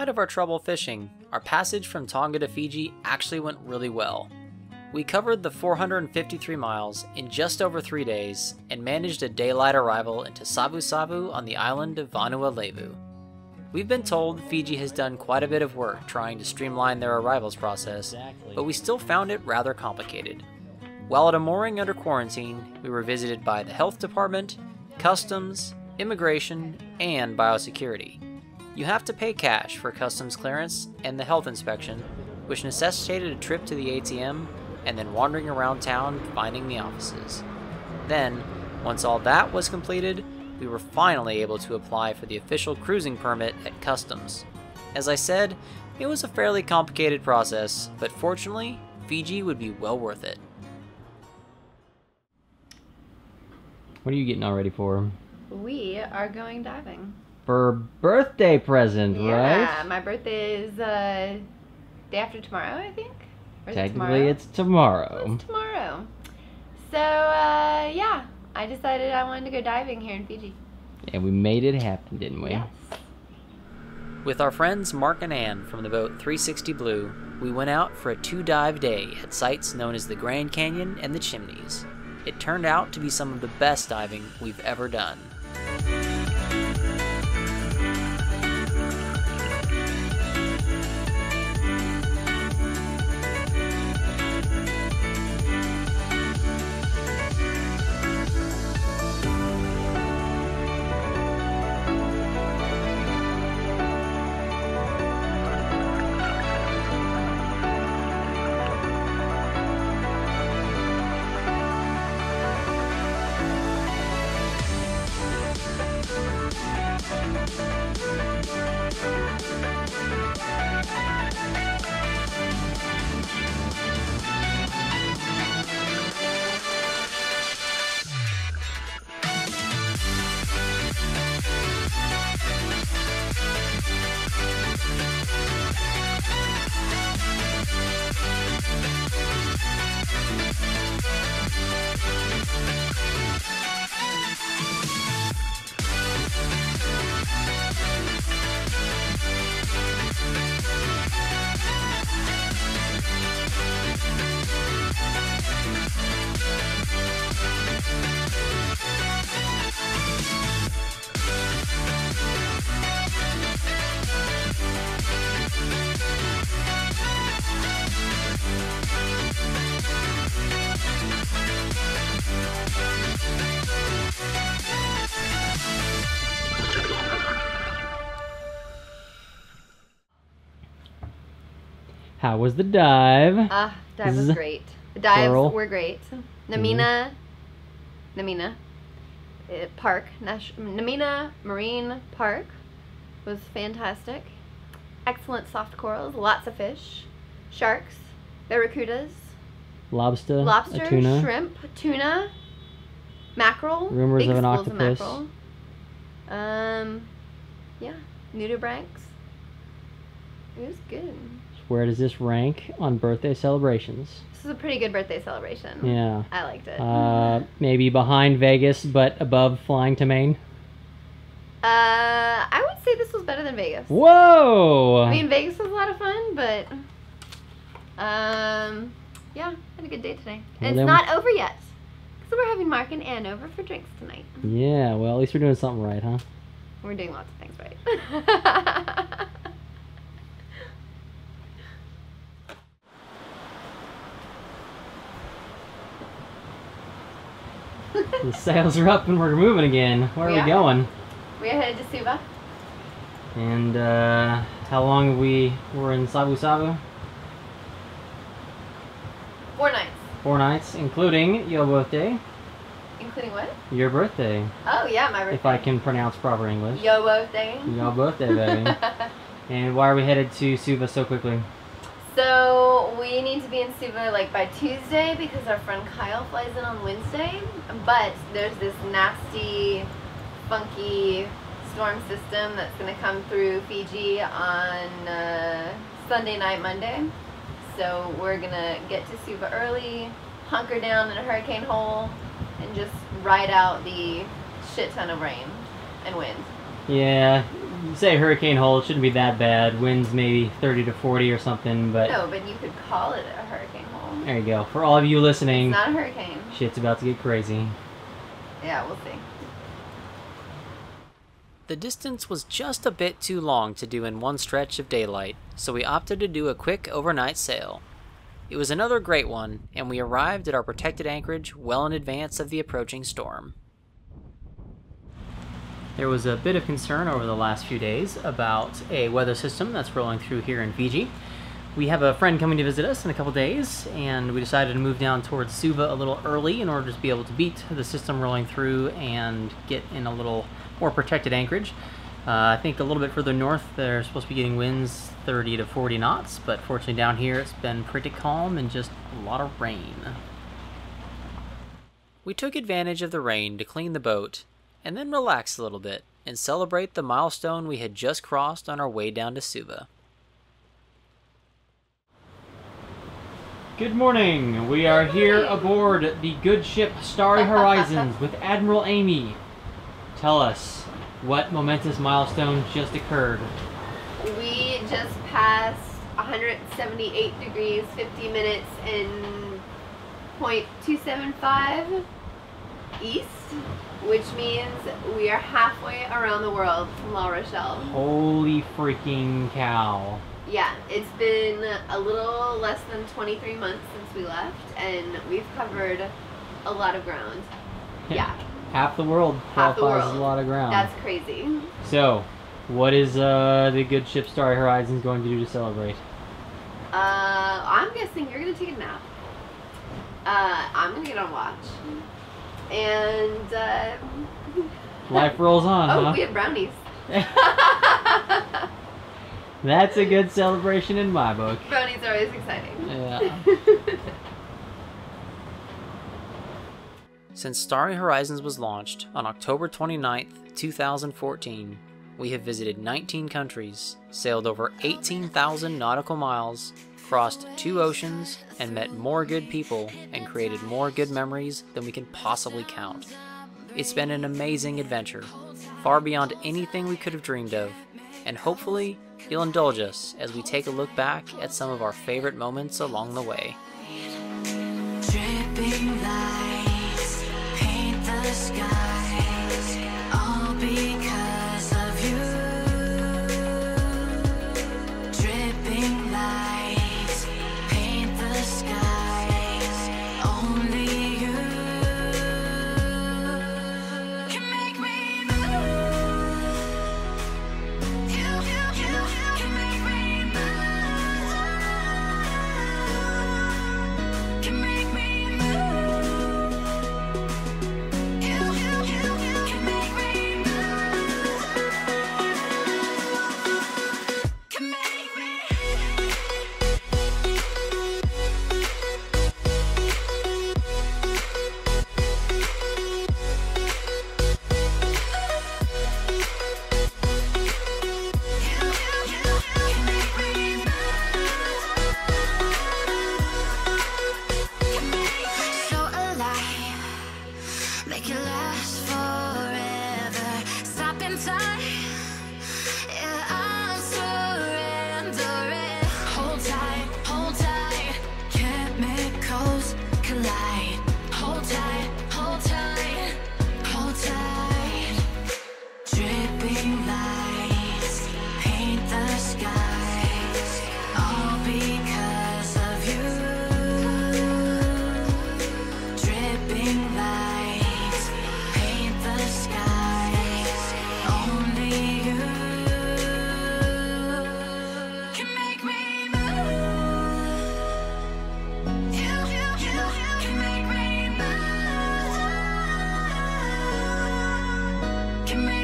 Spite of our trouble fishing, our passage from Tonga to Fiji actually went really well. We covered the 453 miles in just over three days and managed a daylight arrival into Savusavu on the island of Vanua Levu. We've been told Fiji has done quite a bit of work trying to streamline their arrivals process, but we still found it rather complicated. While at a mooring under quarantine, we were visited by the health department, customs, immigration, and biosecurity. You have to pay cash for customs clearance and the health inspection, which necessitated a trip to the ATM and then wandering around town finding the offices. Then, once all that was completed, we were finally able to apply for the official cruising permit at customs. As I said, it was a fairly complicated process, but fortunately, Fiji would be well worth it. What are you getting all ready for? We are going diving. For birthday present, Yeah, right? Yeah, my birthday is uh, day after tomorrow, I think. Or is it Technically, tomorrow? it's tomorrow. It's tomorrow. So uh, yeah, I decided I wanted to go diving here in Fiji. And we made it happen, didn't we? Yes. With our friends Mark and Ann from the boat 360 Blue, we went out for a two dive day at sites known as the Grand Canyon and the Chimneys. It turned out to be some of the best diving we've ever done. How was the dive? Ah, dive was great. The dives Plural. were great. Namena, Namena, uh, Park, Nash- Namena Marine Park was fantastic. Excellent soft corals, lots of fish, sharks, barracudas, Lobster, lobster, tuna. shrimp, tuna, mackerel. Rumors big of an octopus. mackerel. Um, yeah, nudibranchs. It was good. Where does this rank on birthday celebrations? This is a pretty good birthday celebration. Yeah. I liked it. Uh, maybe behind Vegas, but above flying to Maine. Uh, I would say this was better than Vegas. Whoa! I mean, Vegas was a lot of fun, but um, yeah, had a good day today. And then- it's not over yet, so we're having Mark and Ann over for drinks tonight. yeah. Well, at least we're doing something right, huh? We're doing lots of things right. the sails are up and we're moving again. Where are Yeah. we going? we are headed to Suva. And uh, how long we were in Savusavu? Four nights, Four nights, including your birthday. including what? Your birthday, Oh yeah, my birthday. if I can pronounce proper English. Yo birthday. Your birthday, baby. and why are we headed to Suva so quickly? So we need to be in Suva like by Tuesday because our friend Kyle flies in on Wednesday. But there's this nasty, funky storm system that's gonna come through Fiji on uh, Sunday night, Monday. So we're gonna get to Suva early, hunker down in a hurricane hole, and just ride out the shit ton of rain and wind. Yeah, say hurricane hole. It shouldn't be that bad. Winds maybe 30 to 40 or something, but No, but you could call it a hurricane hole. there you go. For all of you listening, It's not a hurricane. shit's about to get crazy. Yeah, we'll see. The distance was just a bit too long to do in one stretch of daylight, so we opted to do a quick overnight sail. It was another great one, and we arrived at our protected anchorage well in advance of the approaching storm. There was a bit of concern over the last few days about a weather system that's rolling through here in Fiji. We have a friend coming to visit us in a couple days, and we decided to move down towards Suva a little early in order to be able to beat the system rolling through and get in a little more protected anchorage. Uh, I think a little bit further north, they're supposed to be getting winds 30 to 40 knots, but fortunately down here it's been pretty calm and just a lot of rain. We took advantage of the rain to clean the boat and then relax a little bit and celebrate the milestone we had just crossed on our way down to Suva. Good morning. We are here aboard the good ship Starry Horizons with Admiral Amy. Tell us, what momentous milestone just occurred? We just passed 178 degrees, 50 minutes, and 0.275 east, which means we are halfway around the world from La Rochelle. Holy freaking cow. Yeah, it's been a little less than 23 months since we left, and we've covered a lot of ground. Yeah, Half the world Half the world. a lot of ground. that's crazy. So, what is uh, the good ship Starry Horizons going to do to celebrate? Uh, I'm guessing you're gonna take a nap. Uh, I'm gonna get on watch. And, uh, Life rolls on, oh, huh? we had brownies. That's a good celebration in my book. brownies are always exciting. Yeah. Since Starry Horizons was launched on October 29th, 2014, we have visited 19 countries, sailed over 18,000 nautical miles, crossed two oceans, and met more good people and created more good memories than we can possibly count. It's been an amazing adventure, far beyond anything we could have dreamed of, and hopefully you'll indulge us as we take a look back at some of our favorite moments along the way. Make it last forever. Time Yeah, I'm surrendering Hold tight, hold tight. Chemicals collide. Hold tight, hold tight. Hold tight. Dripping lights Paint the sky. can make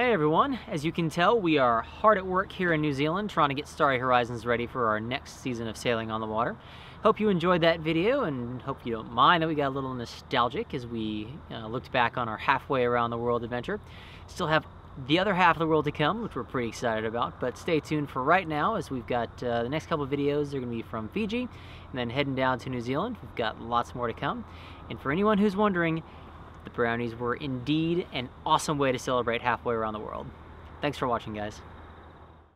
Hey everyone, as you can tell, we are hard at work here in New Zealand trying to get Starry Horizons ready for our next season of sailing on the water. Hope you enjoyed that video and hope you don't mind that we got a little nostalgic as we uh, looked back on our halfway around the world adventure. Still have the other half of the world to come, which we're pretty excited about, but stay tuned for right now as we've got uh, the next couple videos, they're going to be from Fiji and then heading down to New Zealand. We've got lots more to come. And for anyone who's wondering, the brownies were indeed an awesome way to celebrate halfway around the world. Thanks for watching, guys.